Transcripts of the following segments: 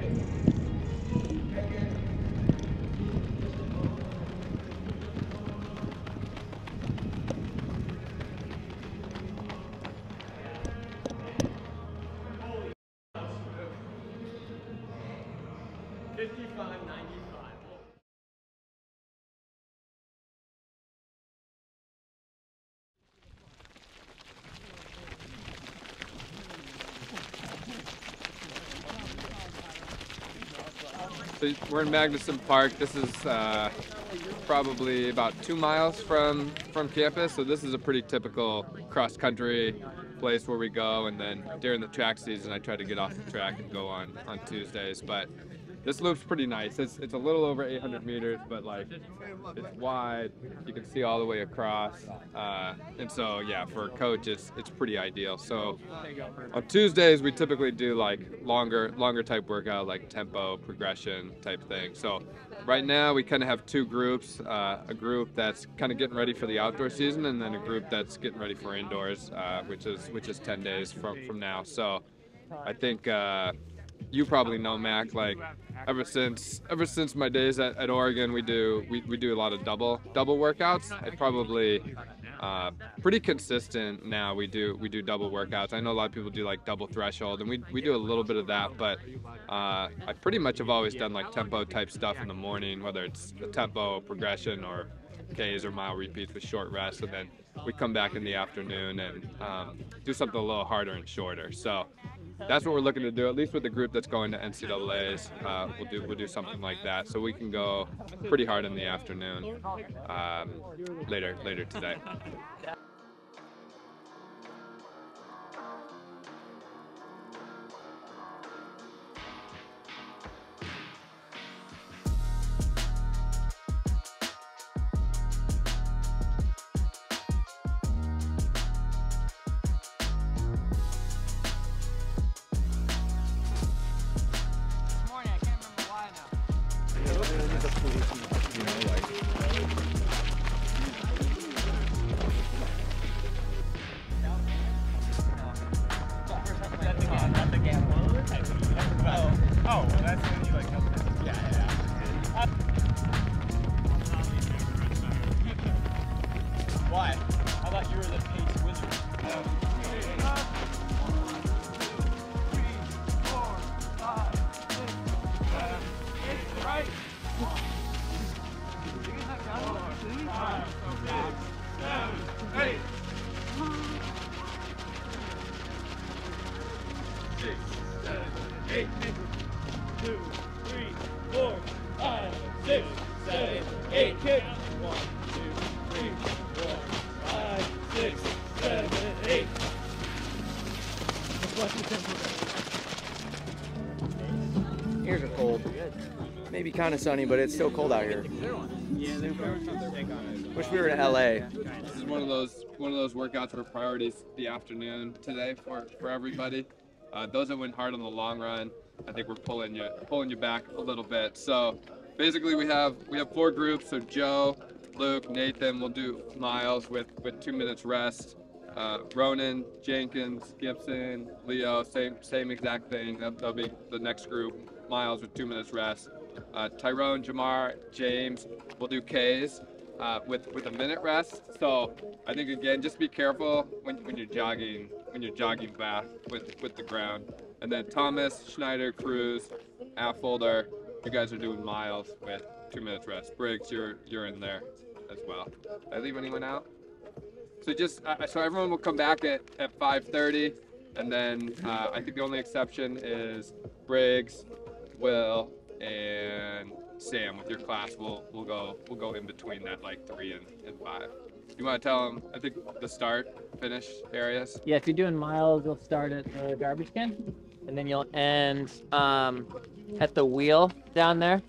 gave it. So we're in Magnuson Park. This is uh, probably about two miles from from campus. So this is a pretty typical cross country place where we go. And then during the track season, I try to get off the track and go on on Tuesdays. But this loop's pretty nice. It's, it's a little over 800 meters, but like it's wide. You can see all the way across. Uh, and so yeah, for a coach, it's it's pretty ideal. So on Tuesdays we typically do like longer longer type workout, like tempo progression type thing. So right now we kind of have two groups. Uh, a group that's kind of getting ready for the outdoor season, and then a group that's getting ready for indoors, uh, which is which is 10 days from from now. So I think. You probably know Mac. Like ever since ever since my days at, at Oregon, we do we, we do a lot of double double workouts. It probably uh, pretty consistent now. We do we do double workouts. I know a lot of people do like double threshold, and we, we do a little bit of that. But uh, I pretty much have always done like tempo type stuff in the morning, whether it's a tempo progression or Ks or mile repeats with short rest, and then we come back in the afternoon and um, do something a little harder and shorter. So that's what we're looking to do. At least with the group that's going to NCAA's, uh, we'll do we'll do something like that. So we can go pretty hard in the afternoon um, later later today. Kind of sunny, but it's still cold out here. Wish we were in LA. This is one of those one of those workouts where priorities the afternoon today for for everybody. Uh, those that went hard on the long run, I think we're pulling you pulling you back a little bit. So basically, we have we have four groups. So Joe, Luke, Nathan will do miles with with two minutes rest. Uh, Ronan, Jenkins, Gibson, Leo, same same exact thing. That, that'll be the next group. Miles with two minutes rest. Uh, Tyrone, Jamar, James will do Ks uh, with with a minute rest. So I think again, just be careful when, when you're jogging when you're jogging back with with the ground. And then Thomas, Schneider, Cruz, Affolder, you guys are doing miles with two minutes rest. Briggs, you're you're in there as well. Did I leave anyone out? So just uh, so everyone will come back at, at 5:30, and then uh, I think the only exception is Briggs, Will, and Sam with your class. We'll we'll go we'll go in between that like three and, and five. You want to tell them? I think the start finish areas. Yeah, if you're doing miles, you'll start at the garbage can, and then you'll end um, at the wheel down there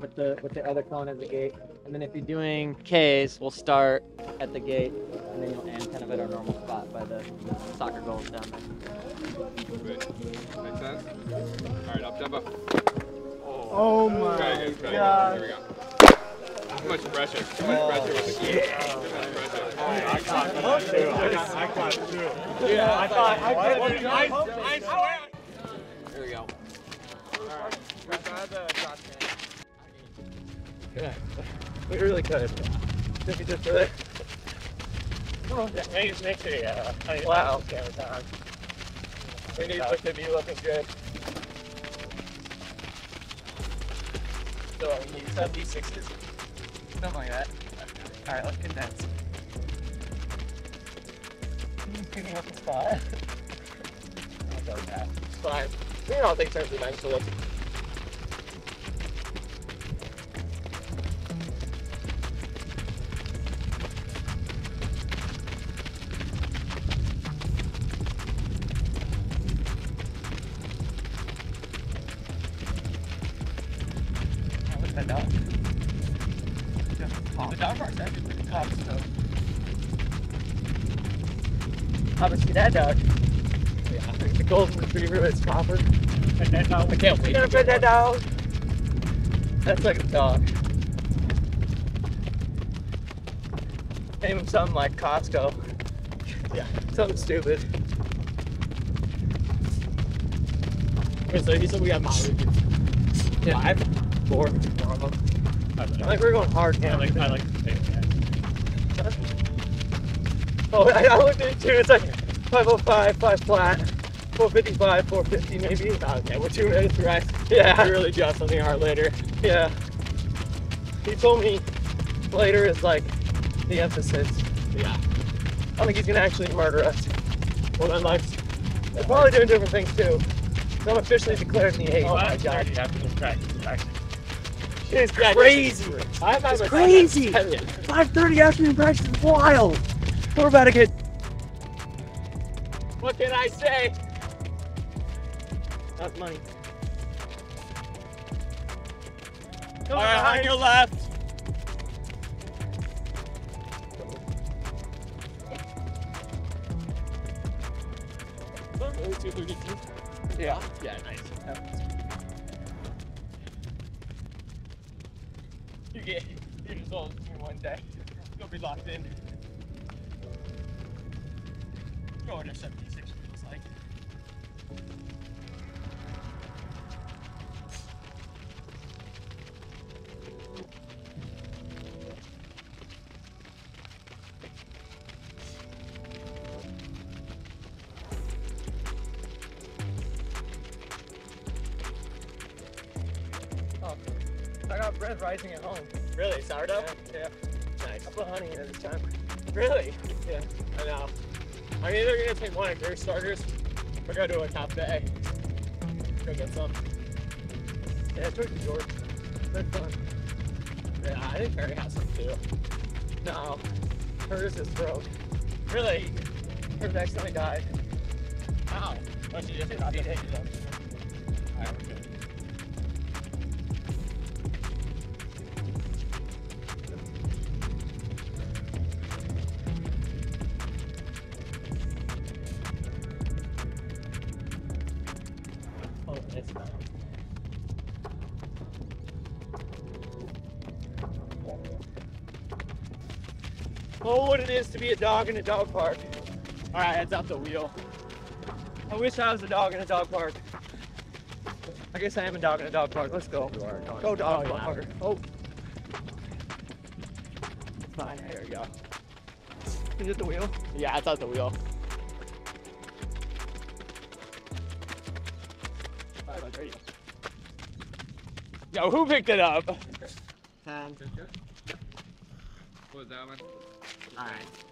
with the with the other cone at the gate. And then if you're doing Ks, we'll start at the gate, and then you'll end kind of at our normal spot by the soccer goals down there. Great. Make sense? All right, up tempo. Oh my Try again, try god. Here we go. Too much pressure. Too much pressure with the yeah. Too much pressure. I caught it too. I got, I caught it. Yeah, I thought, I, I, I, I swear. Here we go. Yeah, we really could. If you just really. Make, make sure, yeah. I, Wow. We need to be looking good. So we need 76s. Something like that. Alright, let's condense. Picking up the spot. I'll go with that. Fine. We can all take turns eventually. Can't wait. Gonna pet that dog. That's like a dog. Name him something like Costco. Yeah, something stupid. Wait, so he said we got mileage. Yeah. Five, four, Four of them. I I like, think we're going hard I like, I like to take. Oh, I, I looked at it too. It's like 505, 5 flat, 455, 450 maybe. Okay, we're two minutes right. Yeah. We're really just on the hour later. Yeah. He told me later is like the emphasis. Yeah. I think he's gonna actually murder us. Well, then, like, They're probably doing different things too. So I'm officially declared the eight. oh, my god. God. You have to just practice. practice. It's Yeah, crazy. It's crazy. 5:30 afternoon practice is wild. We're about to get. What can I say? Not money. All right, on your left. Yeah. Yeah, nice. You get, you just all one day. You'll be locked in. Go order 76 feels like. Rising at home. Really, sourdough? Yeah. Nice. I put honey in it this time. Really? Yeah. I know. I'm either gonna take one of your starters or go to do a top day. Go get some. Yeah, it's pretty short. That's fun. Yeah, I think Perry has some too. No. Hers is broke. Really? Hers accidentally died. How? She just got it. Alright, we're good. Be a dog in a dog park. All right, heads out the wheel. I wish I was a dog in a dog park. I guess I am a dog in a dog park. Let's go. You are dog. Go dog Oh, yeah. park. Oh. Fine, there we go. Is it the wheel? Yeah, it's out the wheel. Alright, there you go. Yo, who picked it up? Ten. What was that one? Alright.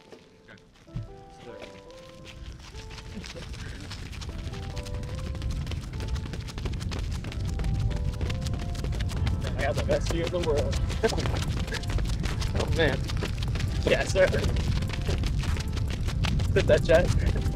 I got the best view in the world. oh man. Yes, sir. Sit that jet.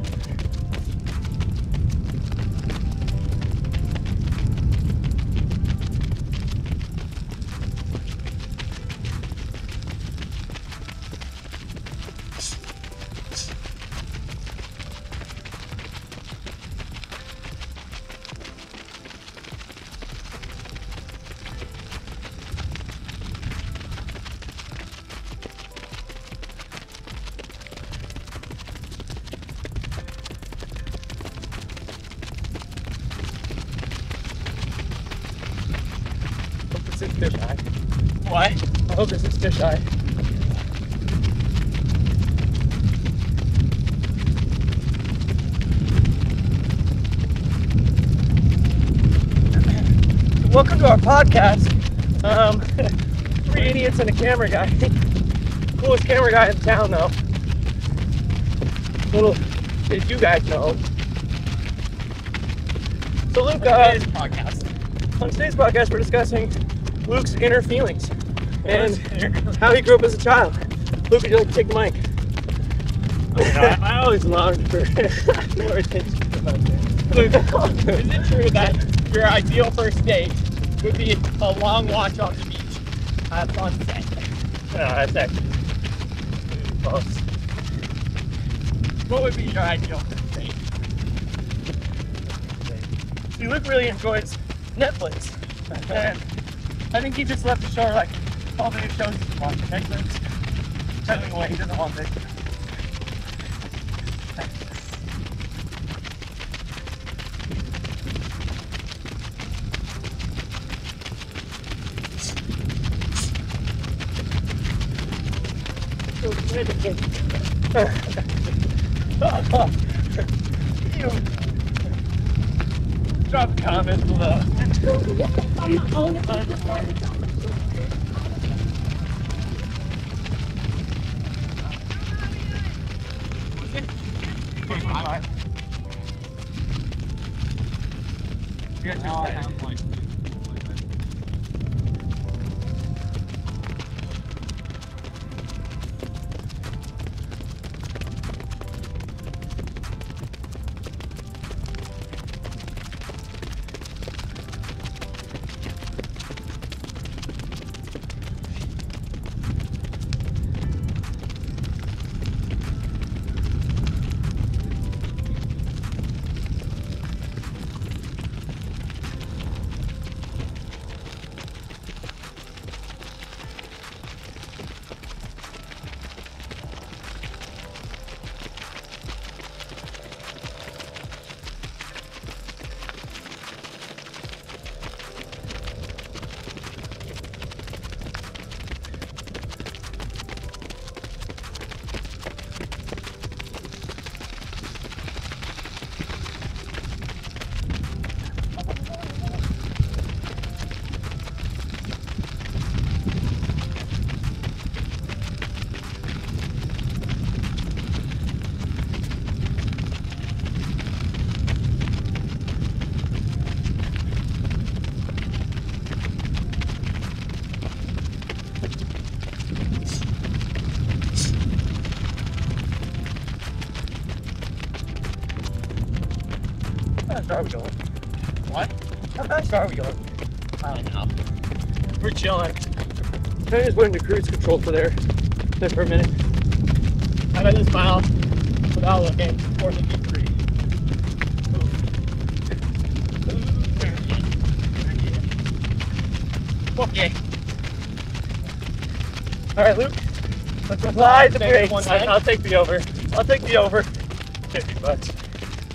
This is fish eye. What? I hope this is fish eye. Welcome to our podcast. Um, three idiots and a camera guy. Coolest camera guy in town, though. Little did you guys know? So Luke, uh, Today's podcast. on today's podcast, we're discussing Luke's inner feelings and how he grew up as a child. Luke, would you like to take the mic? Oh, I, I always longed for more attention from my parents. Luke, is it true that your ideal first date would be a long watch on the beach at sunset? No, that's actually close. What would be your ideal first date? See, Luke really enjoys Netflix. And I think he just left the show like all the new shows he's watching. Netflix. Telling away he doesn't want this. You drop comments below. How fast are we going? What? How fast are we going? I don't know. We're chilling. Can I just went into cruise control for there, there for a minute? I bet this mile without looking for the deep three. Okay. All right, Luke. Let's apply the brakes. I'll take the over. I'll take the over. Fifty bucks.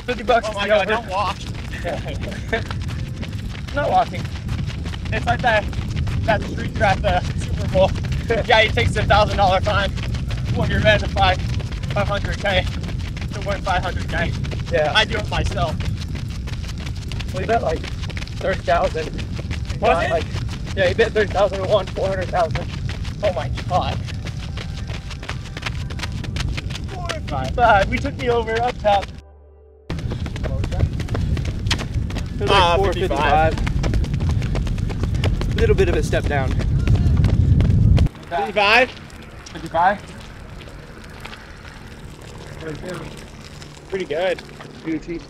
Fifty bucks Oh my god, over. don't walk. Not walking. It's like that that street at the uh, Super Bowl. Guy he takes a thousand dollar fine when you're ready to five five hundred K to win five hundred K. Yeah. I do it myself. Well, you bet like thirty thousand. Was it? Like, yeah, you bet thirty thousand and won four hundred thousand. Oh my god. But we took the over up top. Like Ah, four 55. A little bit of a step down. Fifty-five. Fifty-five. Pretty good. Gucci.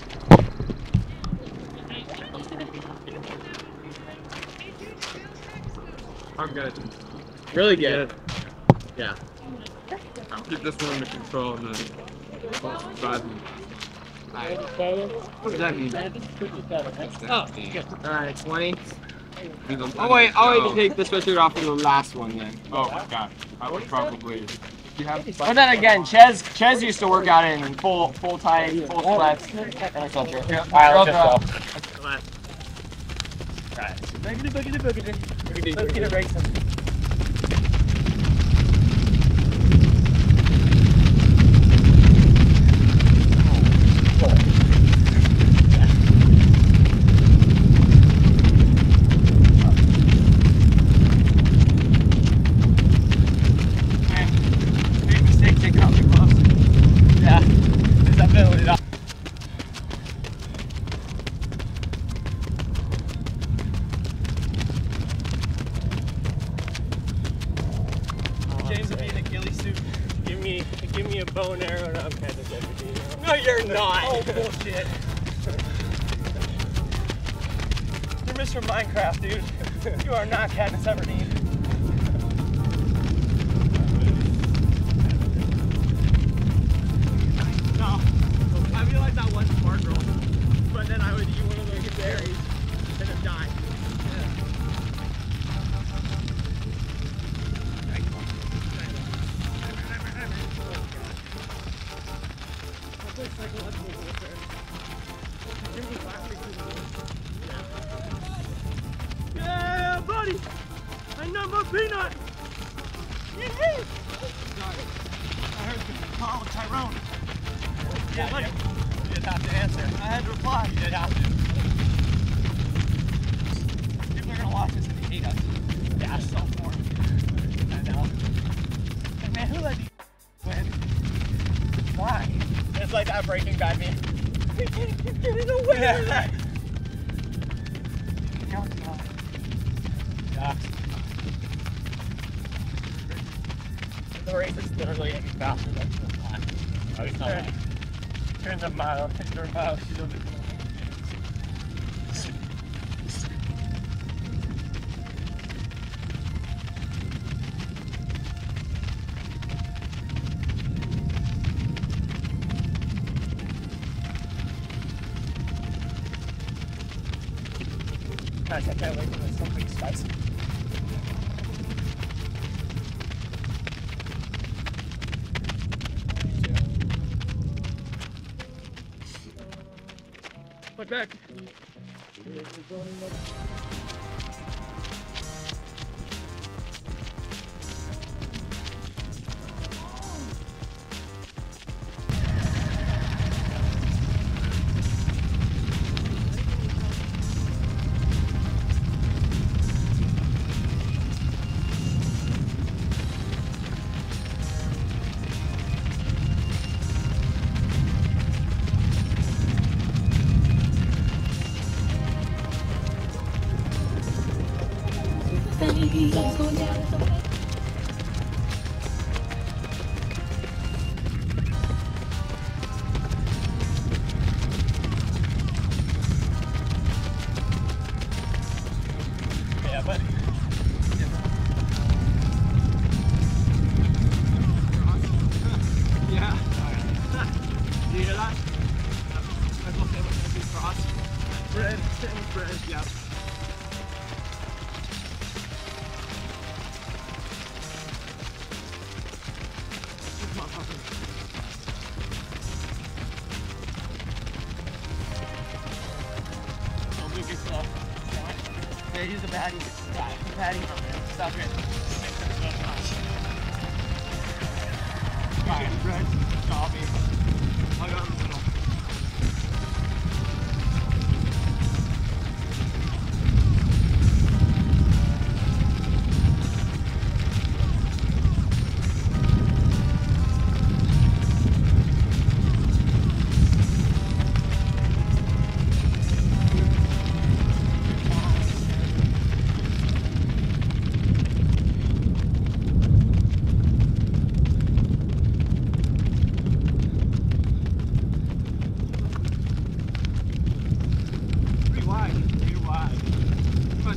I'm good. Really good. Yeah. I'll Keep this one under control and then drive. What does that mean? Oh, All right, twenty. I'll oh, wait. I'll wait to take the sweatshirt off for the last one then. Oh my god. I would probably. If you have But then again, Ches Ches used to work out in full full tight, full sweats, and etc. Alright, let's just go. try it. Boogity, boogity, boogity. Boogity, Let's get it racing. Minecraft, dude. You are not Katniss Everdeen. No, I feel like that one smart girl, but then I would eat one of those berries and then die. Yeah, The race is literally getting faster than the time. Oh, it's not. Turns a mile into a mile. Guys, I can't wait for this something spicy. Look back. Yeah, he's the baddie. Yeah, the baddie. Stop it. Alright, bread, coffee. I got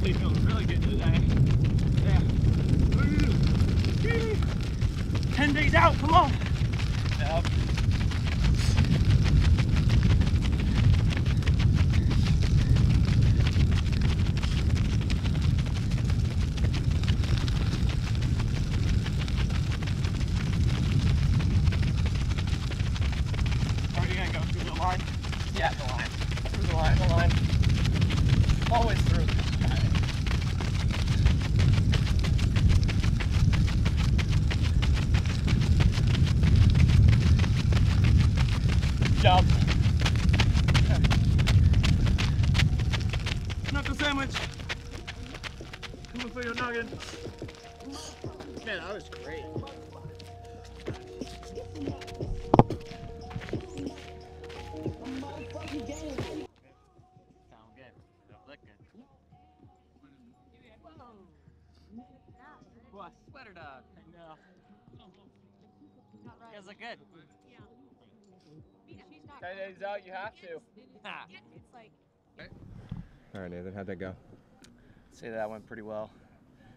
Feeling really good today. Yeah. Ten days out, come on. Ten out, you have to. Ha. All right, Nathan, how'd that go? Say that went pretty well.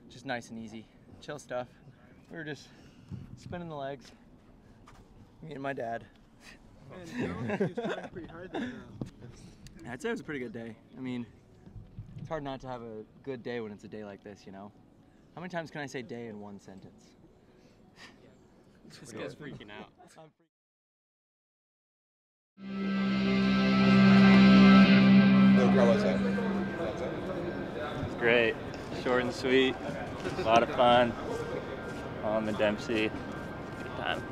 Just nice and easy. Chill stuff. We were just spinning the legs. Me and my dad. I'd say it was a pretty good day. I mean, it's hard not to have a good day when it's a day like this, you know? How many times can I say day in one sentence? This guy's freaking out. Great. Short and sweet. A lot of fun. Um, and Dempsey. Good time.